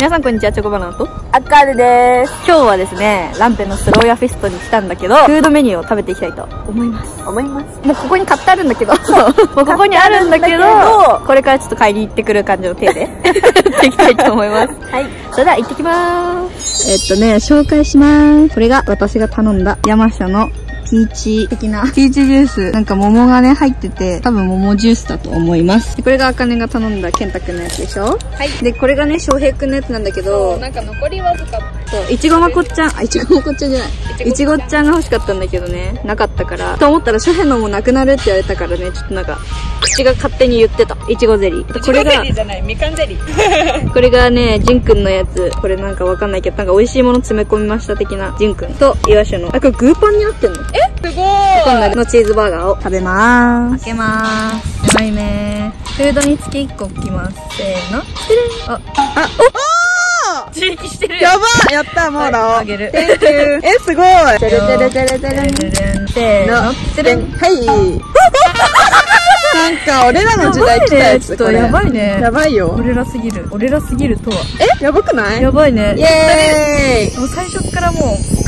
皆さんこんにちは、チョコバナナと。あかるです。今日はですね、ランペのスローヤフェストに来たんだけど、フードメニューを食べていきたいと思います。思います。もうここに買ってあるんだけど、もうここにあるんだけど買ってあるんだけどこれからちょっと買いに行ってくる感じの手で、やっていきたいと思います。はい。それでは行ってきまーす。えっとね、紹介しまーす。これが私が頼んだ山下のピーチ的な、ピーチジュース。なんか桃がね、入ってて、多分桃ジュースだと思います。でこれがあかねが頼んだ健太くんのやつでしょ？はい。で、これがね、翔平くんのやつなんだけど、なんか残りわずかそう、いちごまこっちゃん、あ、いちごまこっちゃんじゃない。いちごっちゃんが欲しかったんだけどね、なかったから。と思ったら、ショヘのもなくなるって言われたからね、ちょっとなんか、口が勝手に言ってた。いちごゼリー。これがゼ、リーじゃないみかんゼリー これがね、ジンくんのやつ。これなんかわかんないけど、なんか美味しいもの詰め込みました的な、ジンくんと、イワショの。あ、これグーパンになってんの？えすごいのチーズバーガーを食べまーす。開けまーす。2枚目。フードにつき1個置きます。せーの。あ、あ、お刺激してるやばやったもうだあげる。え、すごいてれてれてれてれん。せーの。はい。なんか、俺らの時代来たやつ、やばいねやばいよ。俺らすぎる。俺らすぎるとは。えやばくないやばいね。イエーイもう最初からもう。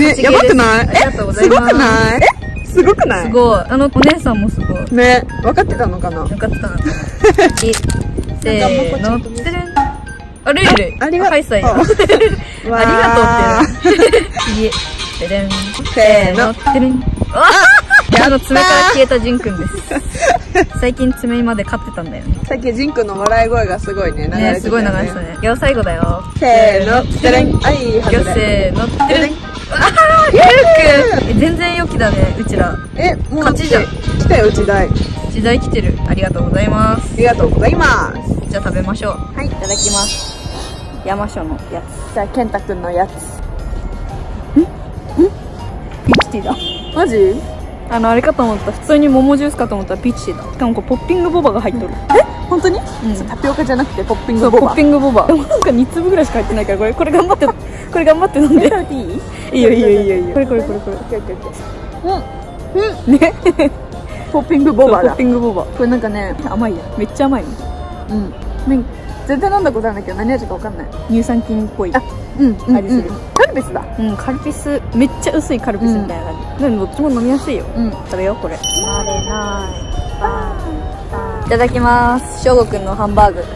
ね、やばくない？ありがとうござすごいます。くない？えすごくない？すごい。あの、お姉さんもすごい。ね、分かってたのかな？よかったな。1、せーの。てれん。あ、りがハイサイ。あ ありがとうって。次、てれん。せーの。てれん。ああの爪から消えたジンくんです。最近爪まで飼ってたんだよね。さっきジンクの笑い声がすごいね、流れてね、たすごい流れてたね。いや、最後だよ。せーの、てれん。はい。せーの。てれん。ああ、ゆうくんえ全然良きだね、うちら。え、もう勝ちじゃん来たよ、時代。時代来てる。ありがとうございます。ありがとうございます。じゃあ食べましょう。はい。いただきます。山椒のやつ。じゃあ、健太くんのやつ。ピーチティーだ。マジ？あの、あれかと思った。普通に桃ジュースかと思ったらピーチだ。しかもこれポッピングボバが入っとる。本当に？うんタピオカじゃなくてポッピングボバ。ピングボバ。でもなんか2粒ぐらいしか入ってないから、これ、これ頑張って、これ頑張って飲んで。いい？いいよいいよいいよいいよ。これこれこれこれ。うん。うん。ね。ポッピングボバだポッ。ピングボバ。これなんかね、甘いやめっちゃ甘いの。うん。ね、絶対飲んだことあるんだけど何味かわかんない。乳酸菌っぽい。あうん、うん、味するカルピスだ。うん、カルピス、めっちゃ薄いカルピスみたいな感じ。でもどっちも飲みやすいよ。うん。食べよう、これ。れない。バーン。ただきます。翔吾くんのハンバーグ。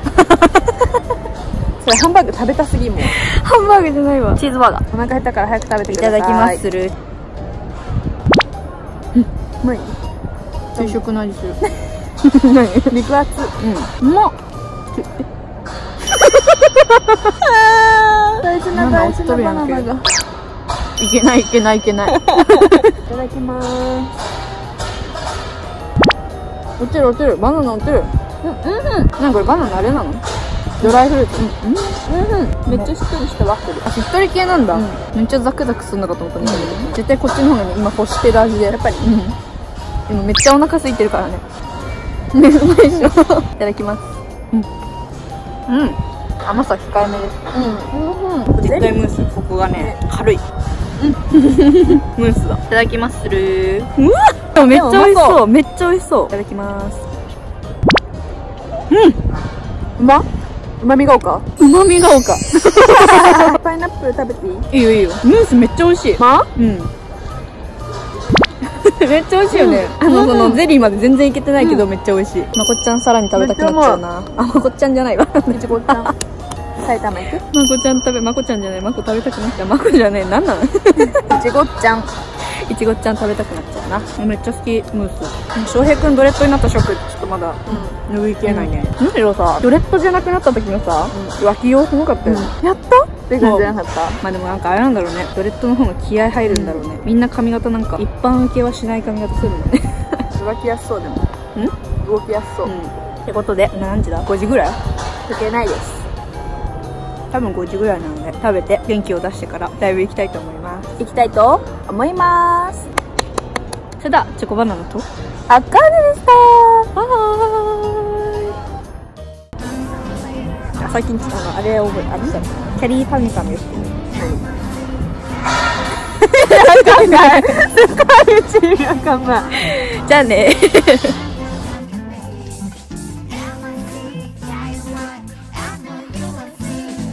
それハンバーグ食べたすぎもう。ハンバーグじゃないわ。チーズバーガお腹減ったから早く食べてー。いください。ただきます。する。うまい定食の味する。何 肉厚。うん。うまっ。大事な大事なバナナが。いけないいけないいけない。いただきます。落ちる落ちる。バナナ落ちる。うん、うん、なんかこれバナナあれなの？ドライフルーツ。うん。うん、めっちゃしっとりしたワッフル。あ、しっとり系なんだ。うんめっちゃザクザクするのかと思ったんだけど、絶対こっちの方がね、今欲してる味で。やっぱり。うん。でもめっちゃお腹空いてるからね。ね うまいでしょ。いただきます。うん。うん。甘さ控えめです。うん、うん、絶対ムース。ここがね、軽い。ムースだ。いただきまする。うわめっちゃ美味しそう。めっちゃ美味しそう。いただきます。うまうまみが丘うまみが丘。パイナップル食べていい？いいよいいよ。ムースめっちゃ美味しい。まうん。めっちゃ美味しいよね。あの、その、ゼリーまで全然いけてないけど、めっちゃ美味しい。まこっちゃんさらに食べたくなっちゃうな。あ、まこっちゃんじゃないわ。いちごちゃん。埼玉行く？まこちゃん食べ、まこちゃんじゃない、まこ食べたくなっちゃう。まこじゃねえ、なんなの？いちごちゃん。いちごちゃん食べたくなっちゃうな。めっちゃ好き、ムース。翔平くんドレッドになったショック、ちょっとまだ、拭いきれないね。むしろさ、ドレッドじゃなくなった時のさ、脇用すごかったよね。やった？って感じじゃなかった？まあでもなんかあれなんだろうね。ドレッドの方が気合入るんだろうね。みんな髪型なんか、一般受けはしない髪型するもんね。動きやすそうでも。ん動きやすそう。うん。ってことで、何時だ ?5 時ぐらい？抜けないです。多分5時ぐらいなので、食べて元気を出してから、だいぶ行きたいと思います。行きたいと思います。それでは、チョコバナナと、あかねでしたバイあ最近ちょっとあれ覚え、あれだキャリーパミュパミュしてる。わかんない。すごい、うちわかんない。じゃあね。